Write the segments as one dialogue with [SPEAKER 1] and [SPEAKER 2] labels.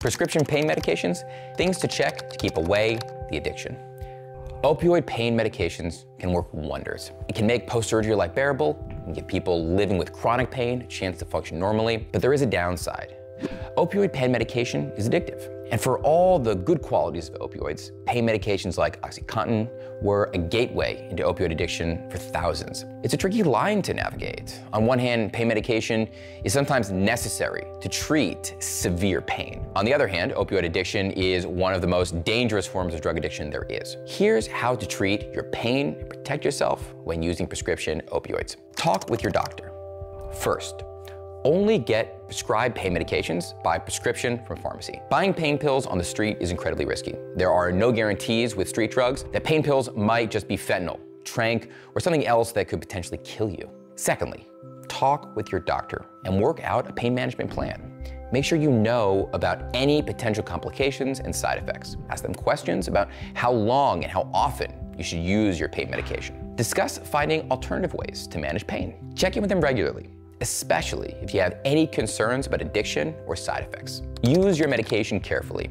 [SPEAKER 1] Prescription pain medications, things to check to keep away the addiction. Opioid pain medications can work wonders. It can make post-surgery life bearable, and give people living with chronic pain a chance to function normally, but there is a downside. Opioid pain medication is addictive. And for all the good qualities of opioids, pain medications like OxyContin were a gateway into opioid addiction for thousands. It's a tricky line to navigate. On one hand, pain medication is sometimes necessary to treat severe pain. On the other hand, opioid addiction is one of the most dangerous forms of drug addiction there is. Here's how to treat your pain and protect yourself when using prescription opioids. Talk with your doctor. First, only get prescribed pain medications by prescription from pharmacy. Buying pain pills on the street is incredibly risky. There are no guarantees with street drugs that pain pills might just be fentanyl, tranq, or something else that could potentially kill you. Secondly, talk with your doctor and work out a pain management plan. Make sure you know about any potential complications and side effects. Ask them questions about how long and how often you should use your pain medication. Discuss finding alternative ways to manage pain. Check in with them regularly especially if you have any concerns about addiction or side effects. Use your medication carefully.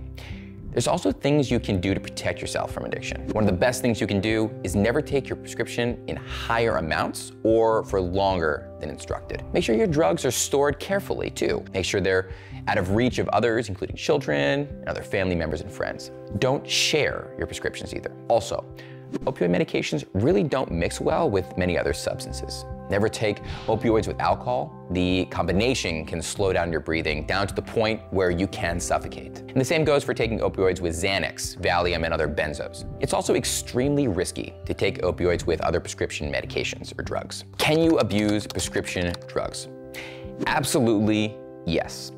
[SPEAKER 1] There's also things you can do to protect yourself from addiction. One of the best things you can do is never take your prescription in higher amounts or for longer than instructed. Make sure your drugs are stored carefully too. Make sure they're out of reach of others, including children and other family members and friends. Don't share your prescriptions either. Also, opioid medications really don't mix well with many other substances. Never take opioids with alcohol. The combination can slow down your breathing down to the point where you can suffocate. And the same goes for taking opioids with Xanax, Valium, and other benzos. It's also extremely risky to take opioids with other prescription medications or drugs. Can you abuse prescription drugs? Absolutely yes.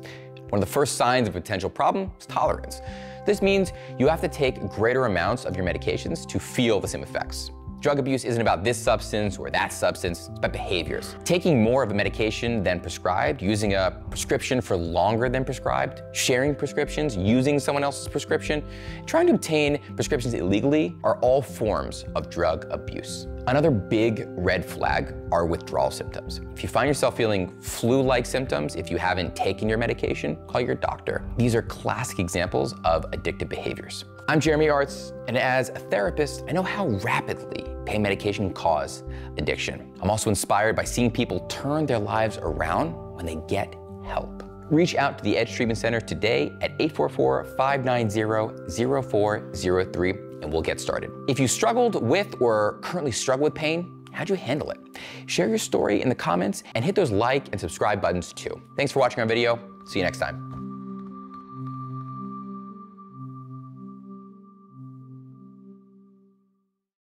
[SPEAKER 1] One of the first signs of a potential problem is tolerance. This means you have to take greater amounts of your medications to feel the same effects. Drug abuse isn't about this substance or that substance, it's about behaviors. Taking more of a medication than prescribed, using a prescription for longer than prescribed, sharing prescriptions, using someone else's prescription, trying to obtain prescriptions illegally are all forms of drug abuse. Another big red flag are withdrawal symptoms. If you find yourself feeling flu-like symptoms, if you haven't taken your medication, call your doctor. These are classic examples of addictive behaviors. I'm Jeremy Arts, and as a therapist, I know how rapidly pain medication cause addiction. I'm also inspired by seeing people turn their lives around when they get help. Reach out to the Edge Treatment Center today at 844-590-0403 and we'll get started. If you struggled with or currently struggle with pain, how'd you handle it? Share your story in the comments and hit those like and subscribe buttons too. Thanks for watching our video. See you next time.